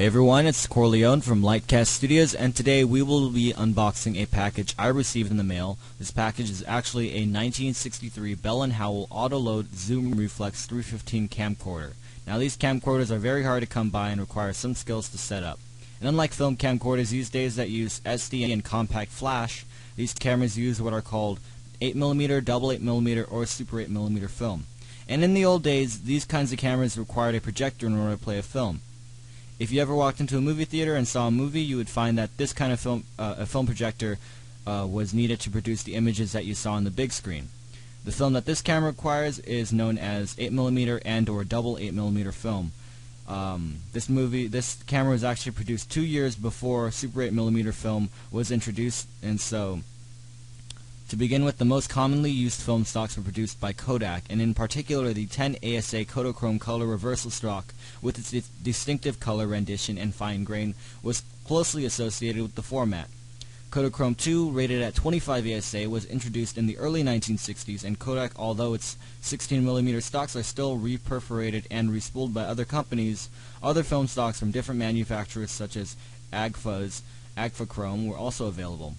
Hey everyone, it's Corleone from LiteCast Studios, and today we will be unboxing a package I received in the mail. This package is actually a 1963 Bell & Howell Autoload Zoom Reflex 315 camcorder. Now these camcorders are very hard to come by and require some skills to set up. And unlike film camcorders these days that use SD and compact flash, these cameras use what are called 8mm, double 8mm, or super 8mm film. And in the old days, these kinds of cameras required a projector in order to play a film. If you ever walked into a movie theater and saw a movie, you would find that this kind of film, uh, a film projector, uh, was needed to produce the images that you saw on the big screen. The film that this camera requires is known as 8mm and or double 8mm film. Um, this movie, this camera was actually produced two years before Super 8mm film was introduced, and so to begin with, the most commonly used film stocks were produced by Kodak, and in particular the 10 ASA Kodachrome color reversal stock, with its distinctive color rendition and fine grain, was closely associated with the format. Kodachrome 2, rated at 25 ASA, was introduced in the early 1960s, and Kodak, although its 16mm stocks are still reperforated and respooled by other companies, other film stocks from different manufacturers such as Agfa's Agfachrome were also available.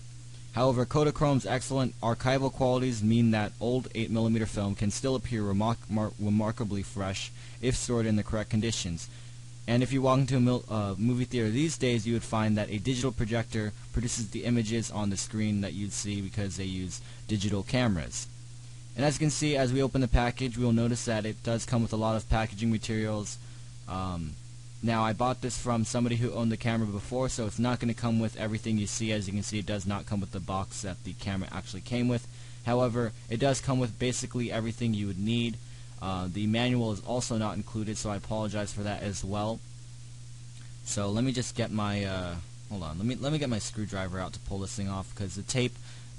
However, Kodachrome's excellent archival qualities mean that old 8mm film can still appear remar remarkably fresh if stored in the correct conditions. And if you walk into a uh, movie theater these days, you would find that a digital projector produces the images on the screen that you'd see because they use digital cameras. And as you can see, as we open the package, we will notice that it does come with a lot of packaging materials. Um, now I bought this from somebody who owned the camera before so it's not going to come with everything you see. As you can see it does not come with the box that the camera actually came with. However it does come with basically everything you would need. Uh, the manual is also not included so I apologize for that as well. So let me just get my uh, hold on. Let me let me get my screwdriver out to pull this thing off because the tape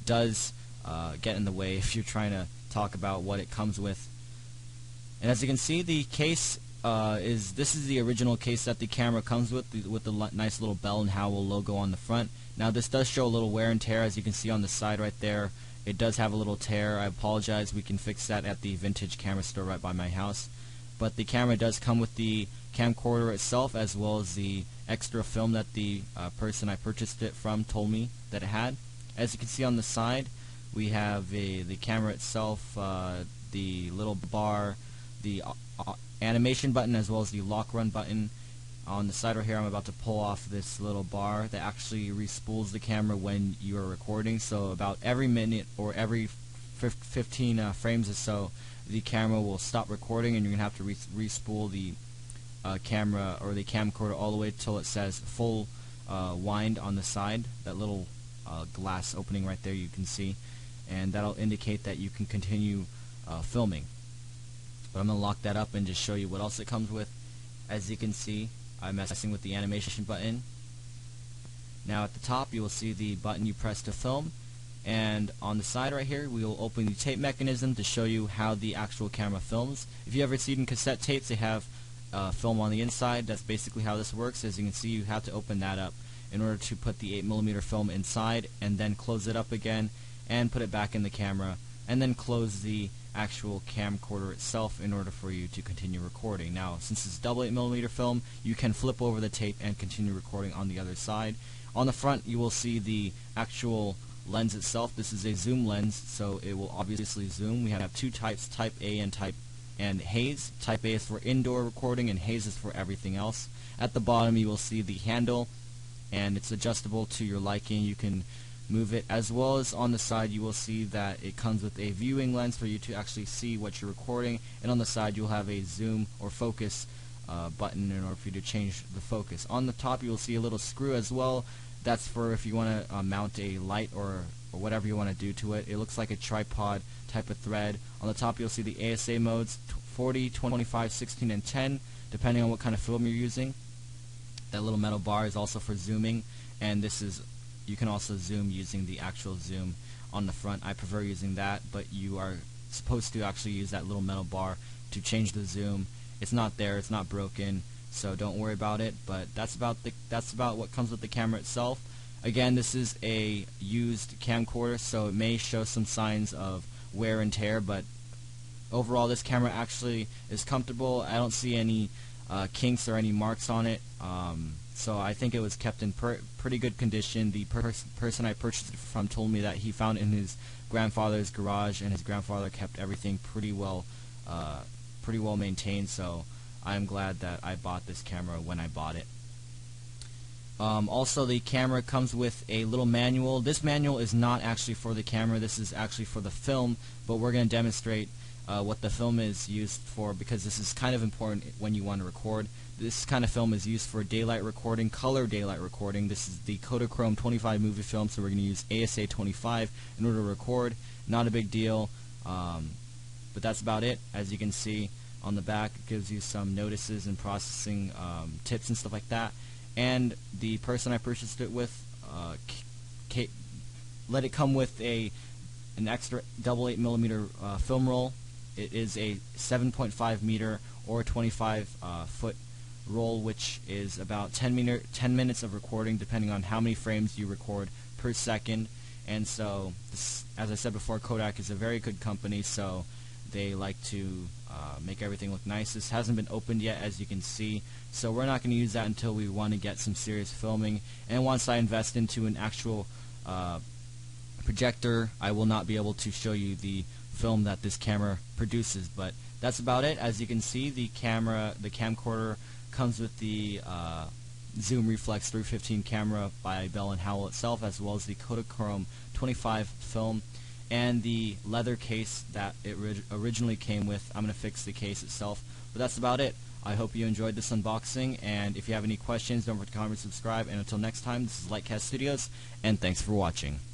does uh, get in the way if you're trying to talk about what it comes with. And as you can see the case uh, is this is the original case that the camera comes with, the, with the nice little Bell & Howell logo on the front. Now this does show a little wear and tear, as you can see on the side right there. It does have a little tear. I apologize. We can fix that at the vintage camera store right by my house. But the camera does come with the camcorder itself, as well as the extra film that the uh, person I purchased it from told me that it had. As you can see on the side, we have a, the camera itself, uh, the little bar, the uh, animation button as well as the lock run button. On the side right here. I'm about to pull off this little bar that actually respools the camera when you are recording. So about every minute or every 15 uh, frames or so the camera will stop recording and you're going to have to re respool the uh, camera or the camcorder all the way till it says full uh, wind on the side. That little uh, glass opening right there you can see. And that'll indicate that you can continue uh, filming but I'm going to lock that up and just show you what else it comes with. As you can see, I'm messing with the animation button. Now at the top you will see the button you press to film and on the side right here we will open the tape mechanism to show you how the actual camera films. If you ever seen cassette tapes they have uh, film on the inside that's basically how this works as you can see you have to open that up in order to put the 8mm film inside and then close it up again and put it back in the camera and then close the actual camcorder itself in order for you to continue recording. Now, since it's double 8mm film, you can flip over the tape and continue recording on the other side. On the front, you will see the actual lens itself. This is a zoom lens, so it will obviously zoom. We have two types, type A and type and haze. Type A is for indoor recording and haze is for everything else. At the bottom you will see the handle and it's adjustable to your liking. You can move it as well as on the side you will see that it comes with a viewing lens for you to actually see what you're recording and on the side you'll have a zoom or focus uh, button in order for you to change the focus. On the top you will see a little screw as well that's for if you want to uh, mount a light or, or whatever you want to do to it. It looks like a tripod type of thread. On the top you'll see the ASA modes 40, 25, 16 and 10 depending on what kind of film you're using. That little metal bar is also for zooming and this is you can also zoom using the actual zoom on the front. I prefer using that, but you are supposed to actually use that little metal bar to change the zoom. It's not there, it's not broken, so don't worry about it, but that's about the that's about what comes with the camera itself. Again, this is a used camcorder, so it may show some signs of wear and tear, but overall this camera actually is comfortable. I don't see any uh, kinks or any marks on it. Um, So I think it was kept in pretty good condition. The per person I purchased it from told me that he found it in his grandfather's garage, and his grandfather kept everything pretty well, uh, pretty well maintained. So I'm glad that I bought this camera when I bought it. Um, also, the camera comes with a little manual. This manual is not actually for the camera. This is actually for the film, but we're going to demonstrate uh, what the film is used for because this is kind of important when you want to record. This kind of film is used for daylight recording, color daylight recording. This is the Kodachrome 25 movie film, so we're going to use ASA 25 in order to record. Not a big deal, um, but that's about it. As you can see on the back, it gives you some notices and processing um, tips and stuff like that and the person I purchased it with uh, let it come with a an extra double 8 millimeter uh, film roll. It is a 7.5 meter or 25 uh, foot roll, which is about 10, meter, 10 minutes of recording, depending on how many frames you record per second. And so, this, as I said before, Kodak is a very good company, so they like to uh, make everything look nice. This hasn't been opened yet, as you can see, so we're not going to use that until we want to get some serious filming. And once I invest into an actual uh, projector, I will not be able to show you the film that this camera produces. But that's about it. As you can see, the camera, the camcorder comes with the uh, Zoom Reflex 315 camera by Bell & Howell itself, as well as the Kodachrome 25 film and the leather case that it originally came with. I'm going to fix the case itself. But that's about it. I hope you enjoyed this unboxing, and if you have any questions, don't forget to comment subscribe. And until next time, this is LiteCast Studios, and thanks for watching.